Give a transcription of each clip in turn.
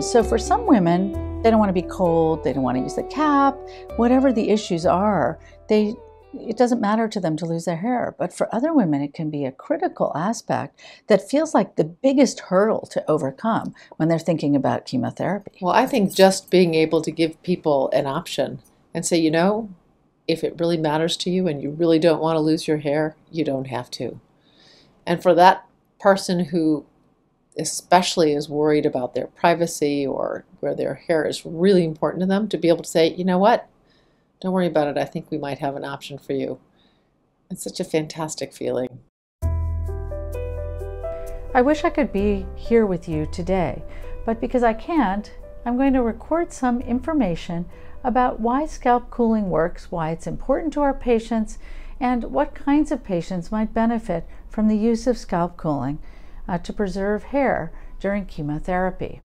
So for some women, they don't want to be cold, they don't want to use the cap, whatever the issues are, they it doesn't matter to them to lose their hair. But for other women, it can be a critical aspect that feels like the biggest hurdle to overcome when they're thinking about chemotherapy. Well, I think just being able to give people an option and say, you know, if it really matters to you and you really don't want to lose your hair, you don't have to. And for that person who especially is worried about their privacy or where their hair is really important to them, to be able to say, you know what, don't worry about it. I think we might have an option for you. It's such a fantastic feeling. I wish I could be here with you today, but because I can't, I'm going to record some information about why scalp cooling works, why it's important to our patients, and what kinds of patients might benefit from the use of scalp cooling uh, to preserve hair during chemotherapy.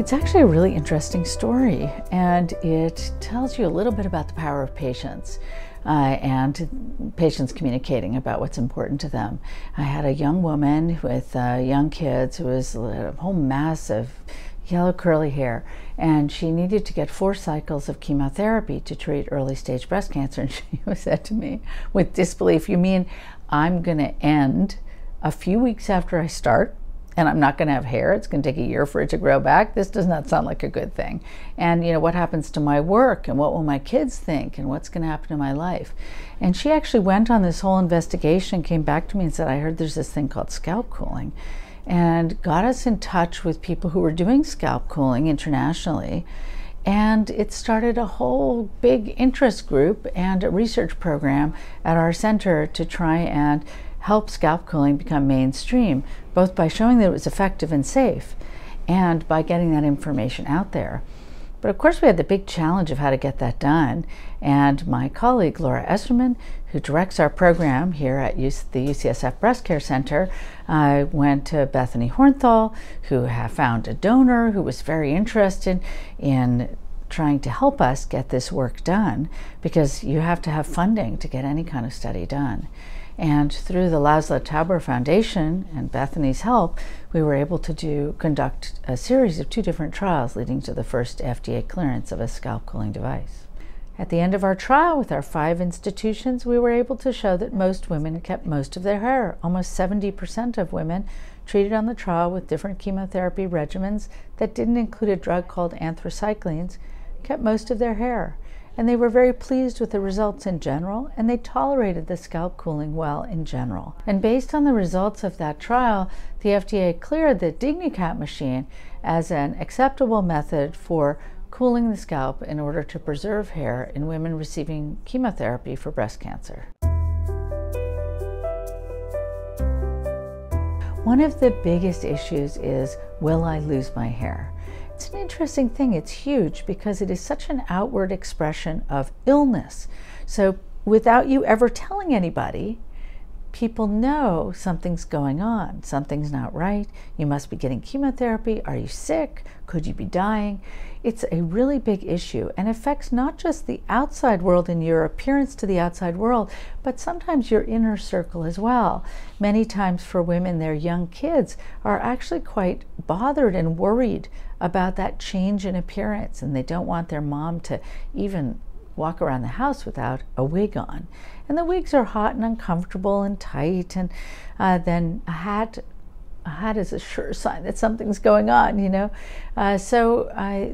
It's actually a really interesting story, and it tells you a little bit about the power of patience. Uh, and patients communicating about what's important to them. I had a young woman with uh, young kids who was a whole mass of yellow curly hair, and she needed to get four cycles of chemotherapy to treat early stage breast cancer. And she said to me with disbelief, You mean I'm going to end a few weeks after I start? And I'm not going to have hair. It's going to take a year for it to grow back. This does not sound like a good thing. And, you know, what happens to my work and what will my kids think and what's going to happen to my life? And she actually went on this whole investigation, came back to me and said, I heard there's this thing called scalp cooling and got us in touch with people who were doing scalp cooling internationally. And it started a whole big interest group and a research program at our center to try and help scalp cooling become mainstream, both by showing that it was effective and safe and by getting that information out there. But of course, we had the big challenge of how to get that done. And my colleague, Laura Esserman, who directs our program here at the UCSF Breast Care Center, uh, went to Bethany Hornthal, who found a donor who was very interested in trying to help us get this work done because you have to have funding to get any kind of study done. And through the Laszlo Tauber Foundation and Bethany's help, we were able to do conduct a series of two different trials leading to the first FDA clearance of a scalp cooling device. At the end of our trial with our five institutions, we were able to show that most women kept most of their hair. Almost 70% of women treated on the trial with different chemotherapy regimens that didn't include a drug called anthracyclines kept most of their hair and they were very pleased with the results in general, and they tolerated the scalp cooling well in general. And based on the results of that trial, the FDA cleared the DigniCap machine as an acceptable method for cooling the scalp in order to preserve hair in women receiving chemotherapy for breast cancer. One of the biggest issues is will I lose my hair? It's an interesting thing. It's huge because it is such an outward expression of illness. So, without you ever telling anybody, people know something's going on. Something's not right. You must be getting chemotherapy. Are you sick? Could you be dying? It's a really big issue and affects not just the outside world and your appearance to the outside world, but sometimes your inner circle as well. Many times for women, their young kids are actually quite bothered and worried about that change in appearance, and they don't want their mom to even walk around the house without a wig on. And the wigs are hot and uncomfortable and tight, and uh, then a hat. A hat is a sure sign that something's going on, you know. Uh, so I,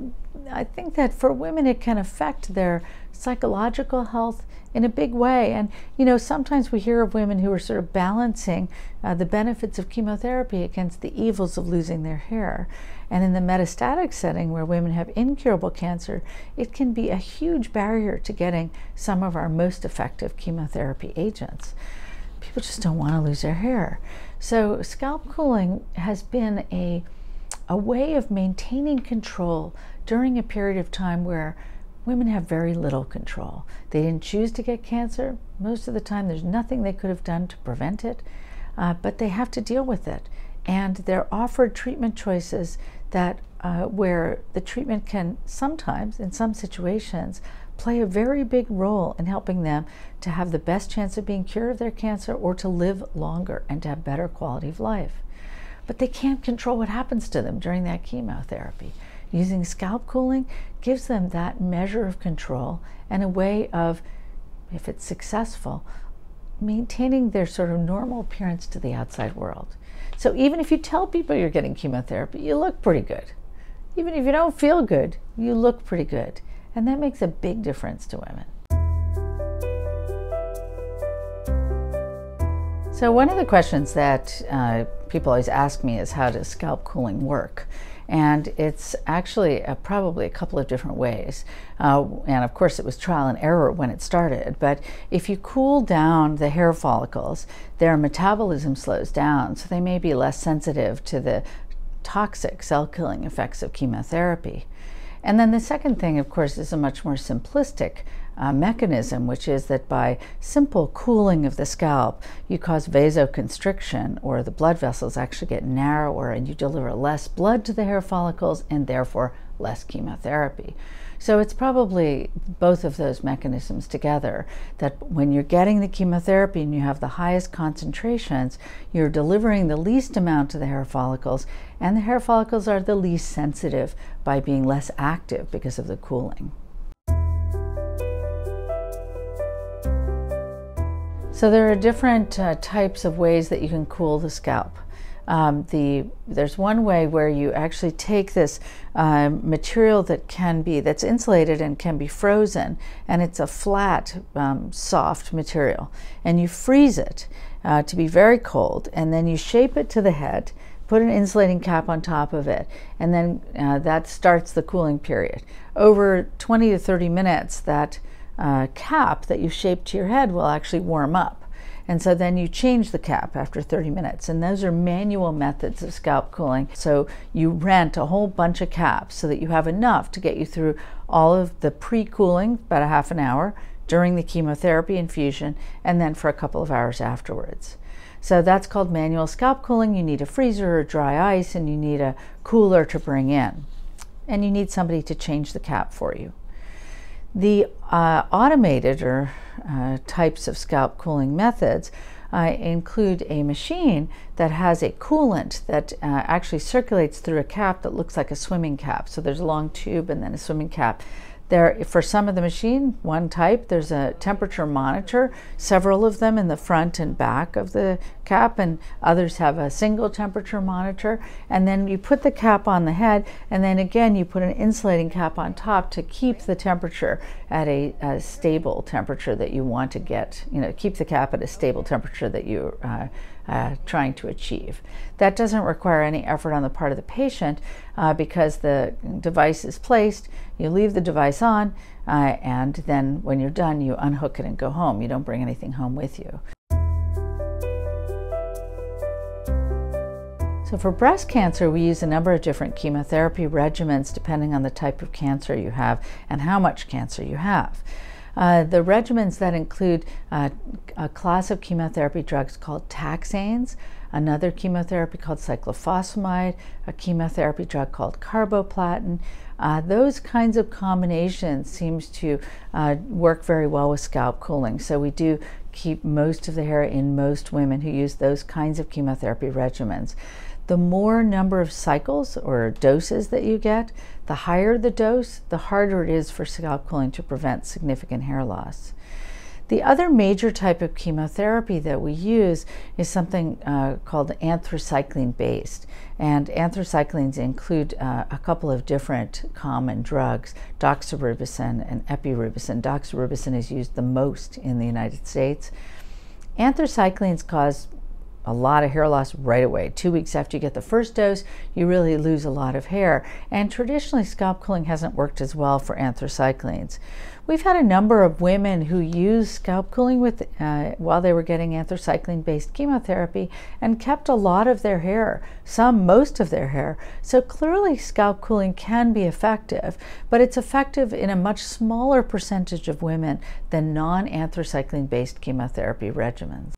I think that for women it can affect their psychological health in a big way. And, you know, sometimes we hear of women who are sort of balancing uh, the benefits of chemotherapy against the evils of losing their hair. And in the metastatic setting where women have incurable cancer, it can be a huge barrier to getting some of our most effective chemotherapy agents. People just don't want to lose their hair. So, scalp cooling has been a, a way of maintaining control during a period of time where women have very little control. They didn't choose to get cancer. Most of the time, there's nothing they could have done to prevent it, uh, but they have to deal with it. And they're offered treatment choices that uh, where the treatment can sometimes, in some situations, play a very big role in helping them to have the best chance of being cured of their cancer or to live longer and to have better quality of life. But they can't control what happens to them during that chemotherapy. Using scalp cooling gives them that measure of control and a way of, if it's successful, maintaining their sort of normal appearance to the outside world. So even if you tell people you're getting chemotherapy, you look pretty good. Even if you don't feel good, you look pretty good. And that makes a big difference to women. So, one of the questions that uh, people always ask me is how does scalp cooling work? And it's actually probably a couple of different ways. Uh, and of course, it was trial and error when it started. But if you cool down the hair follicles, their metabolism slows down, so they may be less sensitive to the toxic cell killing effects of chemotherapy. And then the second thing, of course, is a much more simplistic uh, mechanism, which is that by simple cooling of the scalp, you cause vasoconstriction, or the blood vessels actually get narrower, and you deliver less blood to the hair follicles and therefore less chemotherapy. So it's probably both of those mechanisms together that when you're getting the chemotherapy and you have the highest concentrations, you're delivering the least amount to the hair follicles, and the hair follicles are the least sensitive by being less active because of the cooling. So there are different uh, types of ways that you can cool the scalp. Um, the there's one way where you actually take this uh, material that can be that's insulated and can be frozen, and it's a flat, um, soft material, and you freeze it uh, to be very cold, and then you shape it to the head. Put an insulating cap on top of it, and then uh, that starts the cooling period. Over 20 to 30 minutes, that uh, cap that you shape to your head will actually warm up. And so then you change the cap after 30 minutes. And those are manual methods of scalp cooling. So you rent a whole bunch of caps so that you have enough to get you through all of the pre cooling, about a half an hour, during the chemotherapy infusion, and then for a couple of hours afterwards. So that's called manual scalp cooling. You need a freezer or dry ice, and you need a cooler to bring in. And you need somebody to change the cap for you. The uh, automated or uh, types of scalp cooling methods uh, include a machine that has a coolant that uh, actually circulates through a cap that looks like a swimming cap. So there's a long tube and then a swimming cap there, for some of the machine, one type, there's a temperature monitor, several of them in the front and back of the cap, and others have a single temperature monitor. And then you put the cap on the head, and then again, you put an insulating cap on top to keep the temperature at a, a stable temperature that you want to get, you know, keep the cap at a stable temperature that you uh, uh, trying to achieve. That doesn't require any effort on the part of the patient uh, because the device is placed, you leave the device on, uh, and then when you're done, you unhook it and go home. You don't bring anything home with you. So for breast cancer, we use a number of different chemotherapy regimens depending on the type of cancer you have and how much cancer you have. Uh, the regimens that include uh, a class of chemotherapy drugs called taxanes, another chemotherapy called cyclophosphamide, a chemotherapy drug called carboplatin. Uh, those kinds of combinations seems to uh, work very well with scalp cooling. So we do keep most of the hair in most women who use those kinds of chemotherapy regimens. The more number of cycles or doses that you get, the higher the dose, the harder it is for scalp cooling to prevent significant hair loss. The other major type of chemotherapy that we use is something uh, called anthracycline based. And anthracyclines include uh, a couple of different common drugs, doxorubicin and epirubicin. Doxorubicin is used the most in the United States. Anthracyclines cause a lot of hair loss right away. Two weeks after you get the first dose, you really lose a lot of hair. And traditionally, scalp cooling hasn't worked as well for anthracyclines. We've had a number of women who used scalp cooling with, uh, while they were getting anthracycline based chemotherapy and kept a lot of their hair, some, most of their hair. So clearly, scalp cooling can be effective, but it's effective in a much smaller percentage of women than non anthracycline based chemotherapy regimens.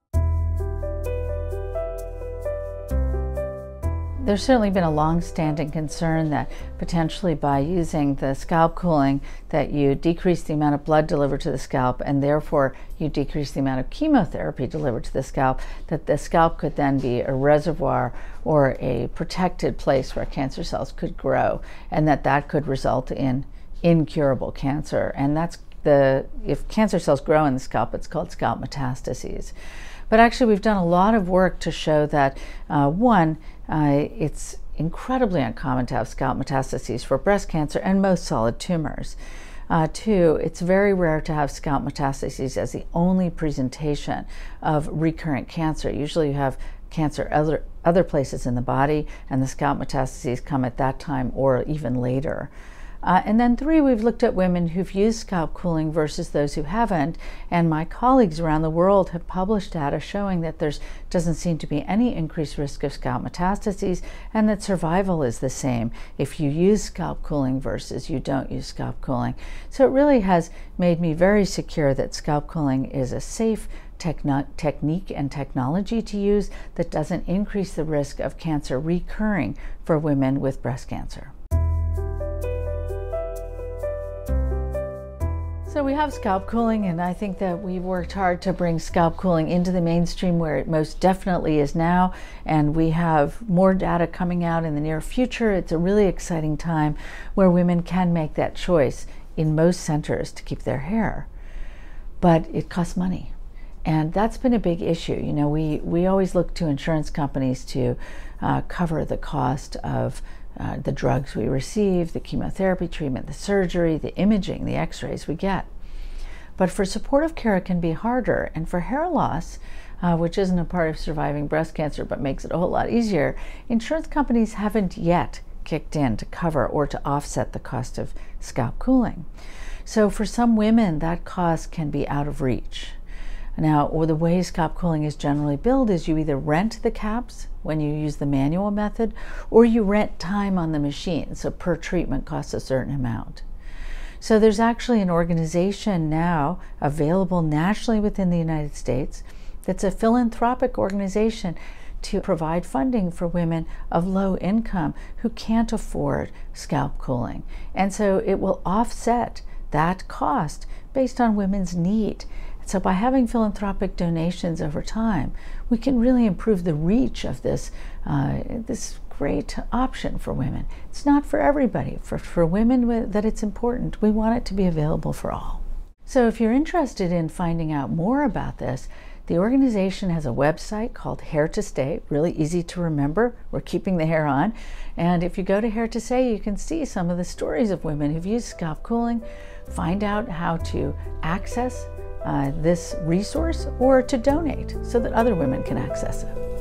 There's certainly been a long-standing concern that potentially by using the scalp cooling that you decrease the amount of blood delivered to the scalp and therefore you decrease the amount of chemotherapy delivered to the scalp, that the scalp could then be a reservoir or a protected place where cancer cells could grow and that that could result in incurable cancer. And that's the, if cancer cells grow in the scalp, it's called scalp metastases. But actually, we've done a lot of work to show that uh, one, uh, it's incredibly uncommon to have scalp metastases for breast cancer and most solid tumors. Uh, two, it's very rare to have scalp metastases as the only presentation of recurrent cancer. Usually you have cancer other, other places in the body and the scalp metastases come at that time or even later. Uh, and then three, we've looked at women who've used scalp cooling versus those who haven't. And my colleagues around the world have published data showing that there doesn't seem to be any increased risk of scalp metastases and that survival is the same if you use scalp cooling versus you don't use scalp cooling. So it really has made me very secure that scalp cooling is a safe, technique and technology to use that doesn't increase the risk of cancer recurring for women with breast cancer. So we have scalp cooling, and I think that we've worked hard to bring scalp cooling into the mainstream where it most definitely is now. And we have more data coming out in the near future. It's a really exciting time where women can make that choice in most centers to keep their hair. But it costs money. And that's been a big issue. You know, we, we always look to insurance companies to uh, cover the cost of uh, the drugs we receive, the chemotherapy treatment, the surgery, the imaging, the x rays we get. But for supportive care, it can be harder. And for hair loss, uh, which isn't a part of surviving breast cancer but makes it a whole lot easier, insurance companies haven't yet kicked in to cover or to offset the cost of scalp cooling. So for some women, that cost can be out of reach. Now, or the way scalp cooling is generally billed is you either rent the caps when you use the manual method or you rent time on the machine. So per treatment costs a certain amount. So there's actually an organization now available nationally within the United States that's a philanthropic organization to provide funding for women of low income who can't afford scalp cooling. And so it will offset that cost based on women's need. So by having philanthropic donations over time, we can really improve the reach of this, uh, this great option for women. It's not for everybody. For, for women that it's important, we want it to be available for all. So if you're interested in finding out more about this, the organization has a website called Hair to Stay, really easy to remember. We're keeping the hair on. And if you go to Hair to Stay, you can see some of the stories of women who've used scalp cooling, find out how to access uh, this resource or to donate so that other women can access it.